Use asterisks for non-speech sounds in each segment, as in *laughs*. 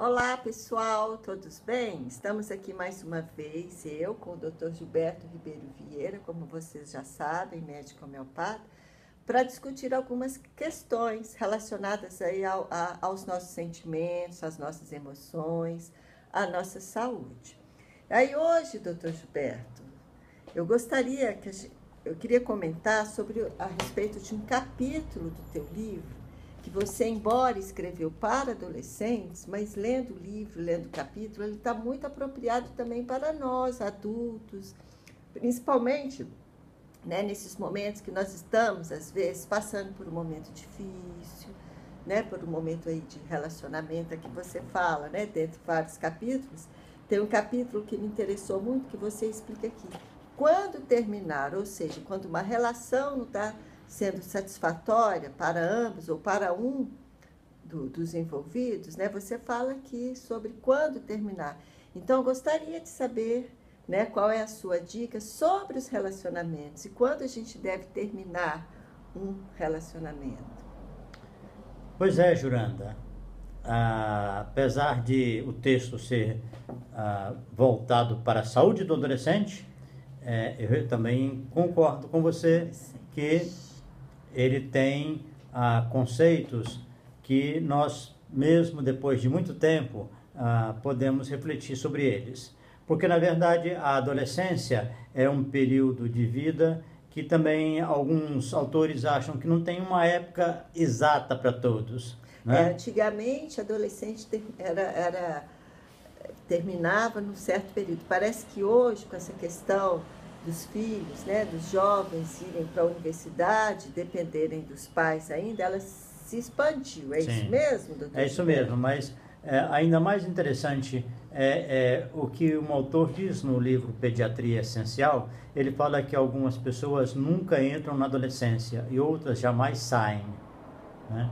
Olá pessoal, todos bem? Estamos aqui mais uma vez, eu com o Dr. Gilberto Ribeiro Vieira, como vocês já sabem, médico homeopata, para discutir algumas questões relacionadas aí ao, a, aos nossos sentimentos, às nossas emoções, à nossa saúde. Aí hoje, doutor Gilberto, eu gostaria que gente, eu queria comentar sobre a respeito de um capítulo do teu livro que você, embora escreveu para adolescentes, mas lendo o livro, lendo o capítulo, ele está muito apropriado também para nós, adultos, principalmente né, nesses momentos que nós estamos, às vezes, passando por um momento difícil, né, por um momento aí de relacionamento, que você fala, né, dentro de vários capítulos. Tem um capítulo que me interessou muito, que você explica aqui. Quando terminar, ou seja, quando uma relação não está sendo satisfatória para ambos ou para um do, dos envolvidos, né? Você fala aqui sobre quando terminar. Então, eu gostaria de saber, né, qual é a sua dica sobre os relacionamentos e quando a gente deve terminar um relacionamento. Pois é, Juranda. Ah, apesar de o texto ser ah, voltado para a saúde do adolescente, é, eu também concordo com você que ele tem ah, conceitos que nós, mesmo depois de muito tempo, ah, podemos refletir sobre eles. Porque, na verdade, a adolescência é um período de vida que também alguns autores acham que não tem uma época exata para todos. Né? É, antigamente, adolescente era, era, terminava num certo período. Parece que hoje, com essa questão dos filhos, né, dos jovens irem para a universidade, dependerem dos pais ainda, ela se expandiu. É Sim. isso mesmo, doutor? É isso mesmo, mas é, ainda mais interessante é, é, o que um autor diz no livro Pediatria Essencial. Ele fala que algumas pessoas nunca entram na adolescência e outras jamais saem. Né?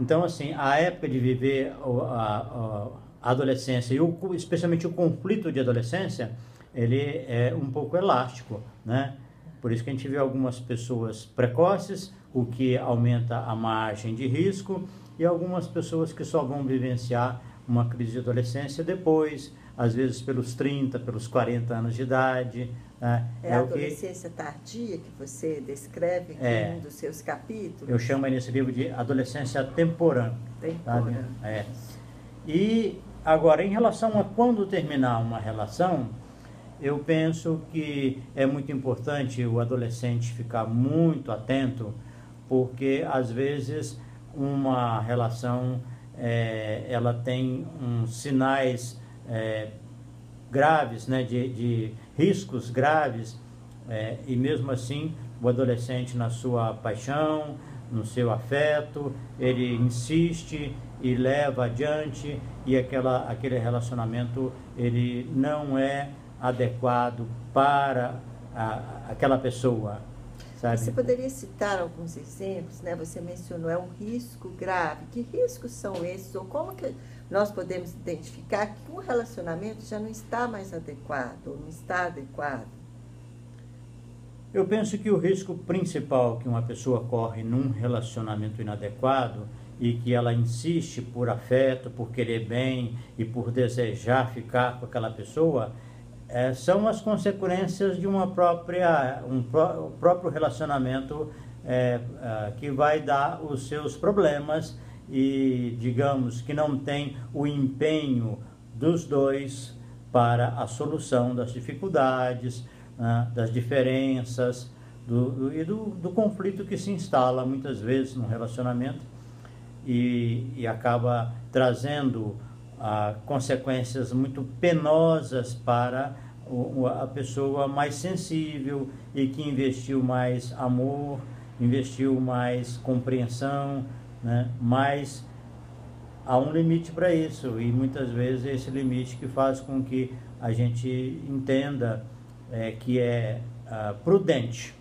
Então, assim, a época de viver a, a, a adolescência e o, especialmente o conflito de adolescência ele é um pouco elástico, né? Por isso que a gente vê algumas pessoas precoces, o que aumenta a margem de risco, e algumas pessoas que só vão vivenciar uma crise de adolescência depois, às vezes pelos 30, pelos 40 anos de idade. Né? É, é a adolescência que... tardia que você descreve aqui é, em um dos seus capítulos? Eu chamo nesse livro de adolescência temporã. Temporã. É. E agora, em relação a quando terminar uma relação, eu penso que é muito importante o adolescente ficar muito atento, porque às vezes uma relação é, ela tem uns sinais é, graves, né, de, de riscos graves, é, e mesmo assim o adolescente na sua paixão, no seu afeto, ele insiste e leva adiante e aquela, aquele relacionamento ele não é adequado para a, aquela pessoa. Sabe? Você poderia citar alguns exemplos, né? Você mencionou é um risco grave. Que riscos são esses ou como que nós podemos identificar que um relacionamento já não está mais adequado ou não está adequado? Eu penso que o risco principal que uma pessoa corre num relacionamento inadequado e que ela insiste por afeto, por querer bem e por desejar ficar com aquela pessoa é, são as consequências de uma própria um pró próprio relacionamento é, é, que vai dar os seus problemas e digamos que não tem o empenho dos dois para a solução das dificuldades, né, das diferenças do, do, e do, do, conflito que se instala muitas vezes no relacionamento e, e acaba trazendo a consequências muito penosas para a pessoa mais sensível e que investiu mais amor, investiu mais compreensão, né? mas há um limite para isso e muitas vezes é esse limite que faz com que a gente entenda é, que é uh, prudente,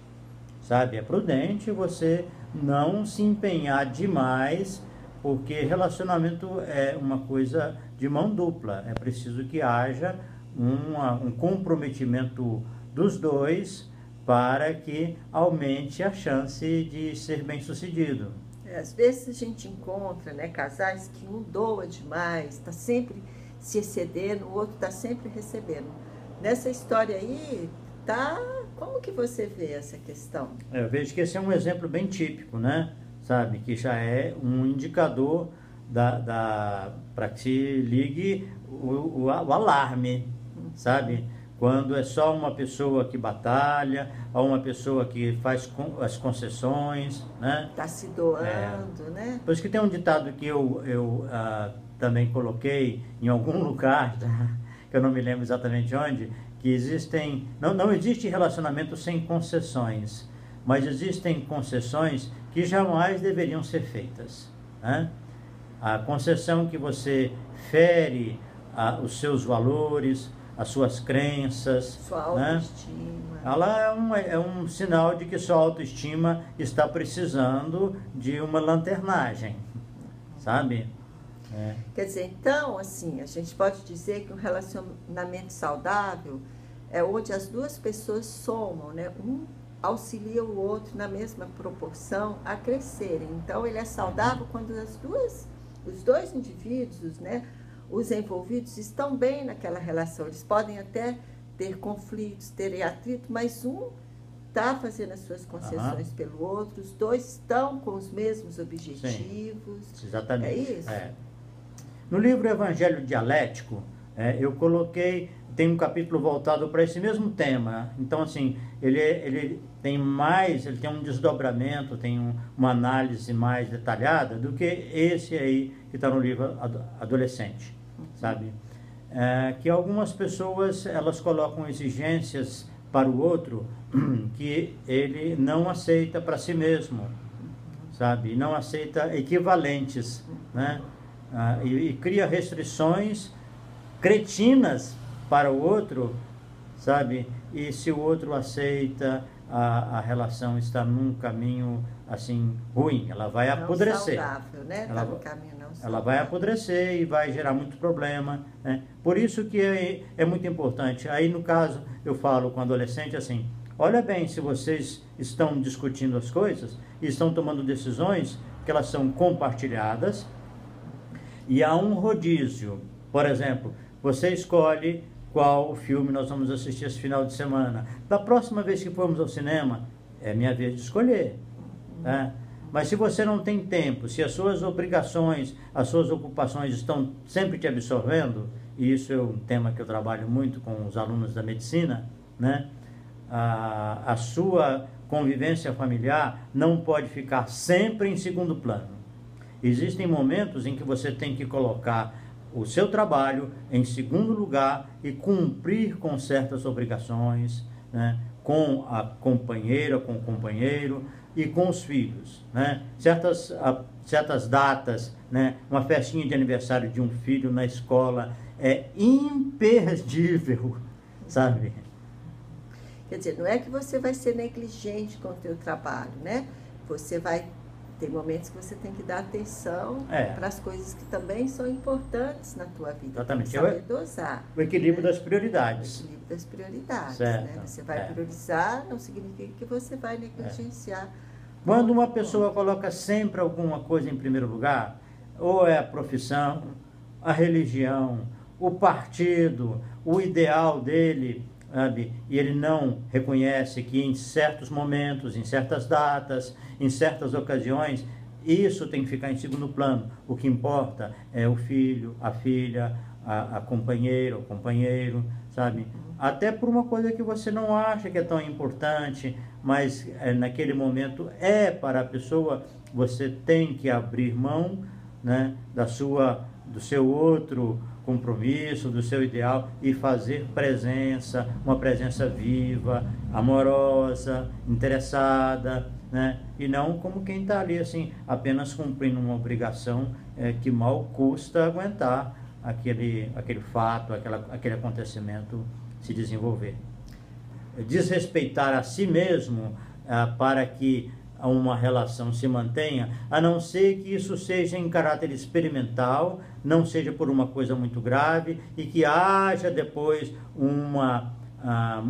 sabe? É prudente você não se empenhar demais porque relacionamento é uma coisa de mão dupla. É preciso que haja uma, um comprometimento dos dois para que aumente a chance de ser bem sucedido. É, às vezes a gente encontra né, casais que um doa demais, está sempre se excedendo, o outro está sempre recebendo. Nessa história aí, tá. Como que você vê essa questão? É, eu vejo que esse é um exemplo bem típico, né? Sabe, que já é um indicador da, da para que se ligue o, o, o alarme, sabe? Quando é só uma pessoa que batalha, ou uma pessoa que faz as concessões, né? Está se doando, é. né? Por isso que tem um ditado que eu, eu ah, também coloquei em algum *laughs* lugar, tá? que eu não me lembro exatamente onde, que existem, não, não existe relacionamento sem concessões, mas existem concessões que jamais deveriam ser feitas, né? A concessão que você fere ah, os seus valores, as suas crenças. Sua né? autoestima. Né? Ela é um, é um sinal de que sua autoestima está precisando de uma lanternagem, sabe? É. Quer dizer, então, assim, a gente pode dizer que um relacionamento saudável é onde as duas pessoas somam, né? Um auxilia o outro na mesma proporção a crescerem. Então, ele é saudável quando as duas, os dois indivíduos, né? Os envolvidos estão bem naquela relação. Eles podem até ter conflitos, terem atrito, mas um está fazendo as suas concessões uhum. pelo outro, os dois estão com os mesmos objetivos. Sim, exatamente. É isso? É. No livro Evangelho Dialético, é, eu coloquei, tem um capítulo voltado para esse mesmo tema. Então, assim, ele, ele tem mais, ele tem um desdobramento, tem um, uma análise mais detalhada do que esse aí que está no livro Adolescente sabe? É, que algumas pessoas elas colocam exigências para o outro *clears throat* que ele não aceita para si mesmo, sabe? Não aceita equivalentes, né? Ah, e, e cria restrições cretinas para o outro, sabe? E se o outro aceita, a, a relação está num caminho assim ruim, ela vai não apodrecer. Saudável, né? Ela, tá no caminho não saudável. ela vai apodrecer e vai gerar muito problema. Né? Por isso que é, é muito importante. Aí no caso eu falo com adolescente assim, olha bem se vocês estão discutindo as coisas e estão tomando decisões que elas são compartilhadas e há um rodízio. Por exemplo, você escolhe qual filme nós vamos assistir esse final de semana. Da próxima vez que formos ao cinema, é minha vez de escolher. Né? Mas se você não tem tempo, se as suas obrigações, as suas ocupações estão sempre te absorvendo, e isso é um tema que eu trabalho muito com os alunos da medicina, né? a, a sua convivência familiar não pode ficar sempre em segundo plano. Existem momentos em que você tem que colocar o seu trabalho em segundo lugar e cumprir com certas obrigações, né? com a companheira, com o companheiro e com os filhos. Né? Certas, a, certas datas, né? uma festinha de aniversário de um filho na escola é imperdível, *laughs* sabe? Quer dizer, não é que você vai ser negligente com o teu trabalho, né? Você vai tem momentos que você tem que dar atenção é. para as coisas que também são importantes na tua vida. Exatamente. Tem que saber dosar. O equilíbrio né? das prioridades. O equilíbrio das prioridades. Né? Você vai é. priorizar, não significa que você vai negligenciar. É. Quando uma pessoa coloca sempre alguma coisa em primeiro lugar, ou é a profissão, a religião, o partido, o ideal dele, sabe? E ele não reconhece que em certos momentos, em certas datas, em certas ocasiões, isso tem que ficar em segundo plano. O que importa é o filho, a filha, a, a companheira, o companheiro, sabe? Até por uma coisa que você não acha que é tão importante, mas é, naquele momento é para a pessoa, você tem que abrir mão né, da sua, do seu outro compromisso, do seu ideal e fazer presença, uma presença viva, amorosa, interessada, né? E não como quem está ali assim, apenas cumprindo uma obrigação é, que mal custa aguentar aquele, aquele fato, aquela, aquele acontecimento se desenvolver. Desrespeitar a si mesmo ah, para que uma relação se mantenha, a não ser que isso seja em caráter experimental, não seja por uma coisa muito grave e que haja depois uma, ah,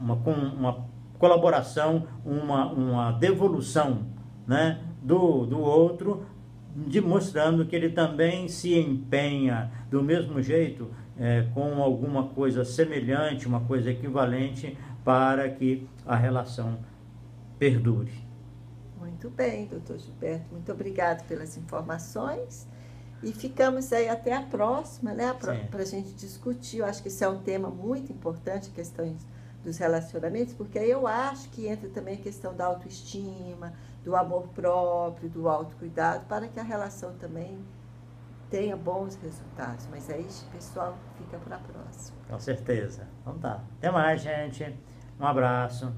uma, uma colaboração, uma, uma devolução, né? do, do outro, demonstrando que ele também se empenha do mesmo jeito, é, com alguma coisa semelhante, uma coisa equivalente, para que a relação perdure. Muito bem, doutor Gilberto, muito obrigado pelas informações. E ficamos aí até a próxima, né? Para a gente discutir. Eu acho que isso é um tema muito importante, questões dos relacionamentos, porque eu acho que entra também a questão da autoestima, do amor próprio, do autocuidado, para que a relação também tenha bons resultados. Mas aí, pessoal, fica para a próxima. Com certeza. Então tá. Até mais, gente. Um abraço.